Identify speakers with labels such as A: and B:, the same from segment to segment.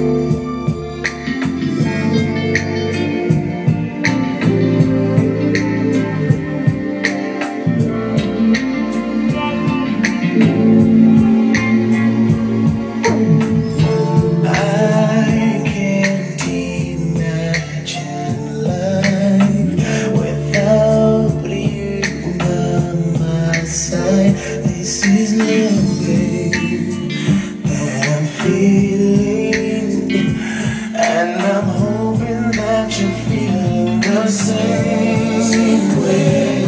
A: I and I'm hoping that you're feeling the same way.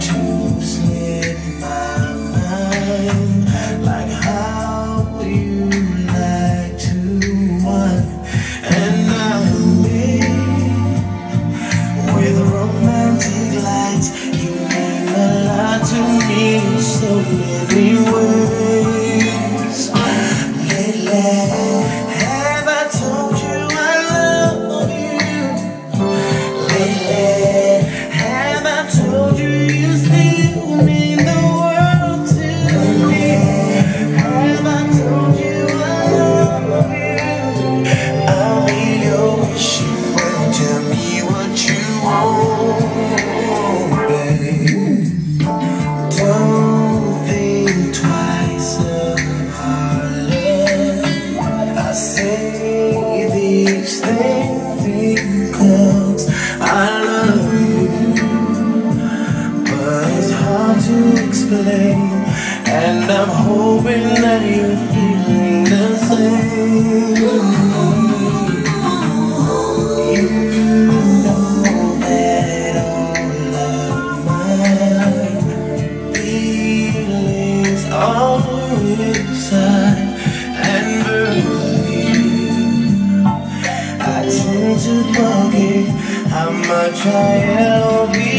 A: To slip my mind, like how you like to and I'm with romantic lights. You mean a lot to me so many. These things because I love you, but it's hard to explain. And I'm hoping that you're feeling the same. I tend